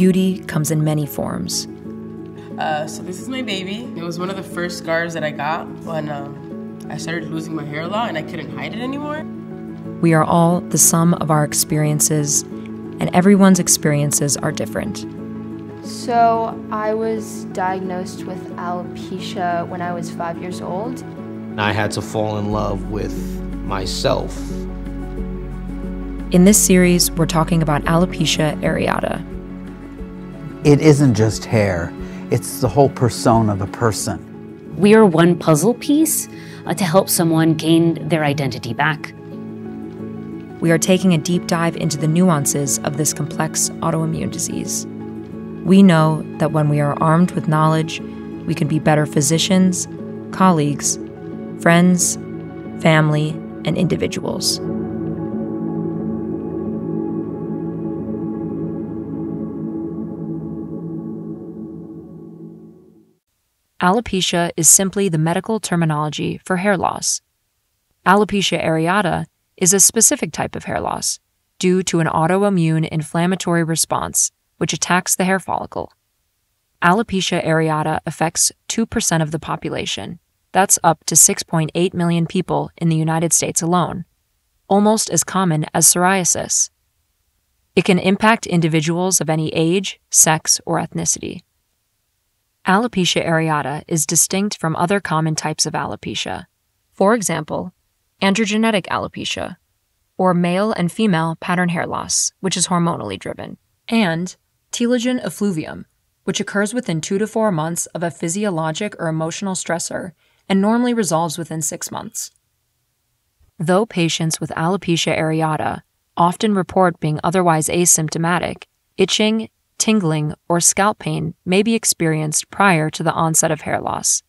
beauty comes in many forms. Uh, so this is my baby. It was one of the first scars that I got when um, I started losing my hair a lot and I couldn't hide it anymore. We are all the sum of our experiences, and everyone's experiences are different. So, I was diagnosed with alopecia when I was five years old. I had to fall in love with myself. In this series, we're talking about alopecia areata. It isn't just hair, it's the whole persona of a person. We are one puzzle piece uh, to help someone gain their identity back. We are taking a deep dive into the nuances of this complex autoimmune disease. We know that when we are armed with knowledge, we can be better physicians, colleagues, friends, family, and individuals. Alopecia is simply the medical terminology for hair loss. Alopecia areata is a specific type of hair loss due to an autoimmune inflammatory response which attacks the hair follicle. Alopecia areata affects 2% of the population. That's up to 6.8 million people in the United States alone, almost as common as psoriasis. It can impact individuals of any age, sex, or ethnicity. Alopecia areata is distinct from other common types of alopecia. For example, androgenetic alopecia, or male and female pattern hair loss, which is hormonally driven, and telogen effluvium, which occurs within two to four months of a physiologic or emotional stressor and normally resolves within six months. Though patients with alopecia areata often report being otherwise asymptomatic, itching, tingling, or scalp pain may be experienced prior to the onset of hair loss.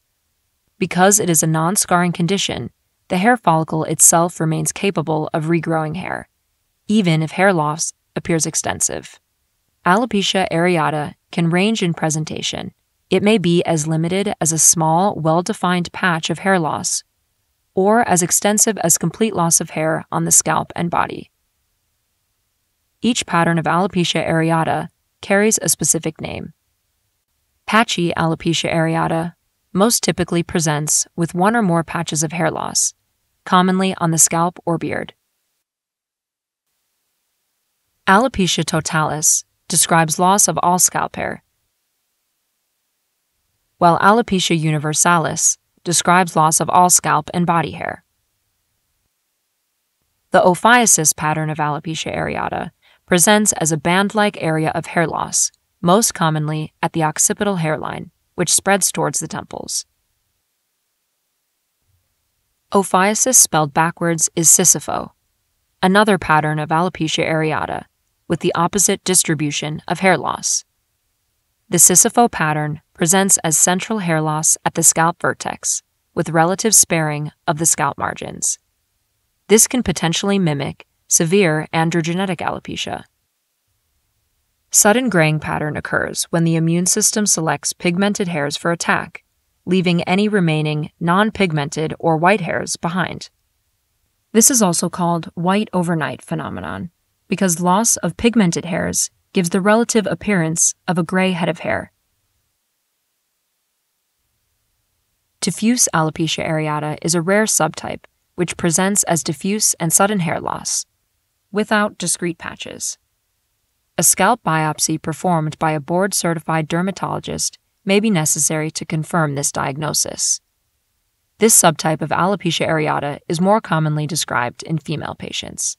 Because it is a non scarring condition, the hair follicle itself remains capable of regrowing hair, even if hair loss appears extensive. Alopecia areata can range in presentation. It may be as limited as a small, well defined patch of hair loss, or as extensive as complete loss of hair on the scalp and body. Each pattern of alopecia areata carries a specific name. Patchy alopecia areata most typically presents with one or more patches of hair loss, commonly on the scalp or beard. Alopecia totalis describes loss of all scalp hair, while alopecia universalis describes loss of all scalp and body hair. The ophiasis pattern of alopecia areata presents as a band like area of hair loss, most commonly at the occipital hairline, which spreads towards the temples. Ophiasis spelled backwards is Sisaipho, another pattern of alopecia areata, with the opposite distribution of hair loss. The Sisaipho pattern presents as central hair loss at the scalp vertex, with relative sparing of the scalp margins. This can potentially mimic severe androgenetic alopecia. Sudden graying pattern occurs when the immune system selects pigmented hairs for attack, leaving any remaining non pigmented or white hairs behind. This is also called white overnight phenomenon because loss of pigmented hairs gives the relative appearance of a gray head of hair. Diffuse alopecia areata is a rare subtype which presents as diffuse and sudden hair loss without discrete patches. A scalp biopsy performed by a board certified dermatologist may be necessary to confirm this diagnosis. This subtype of alopecia areata is more commonly described in female patients.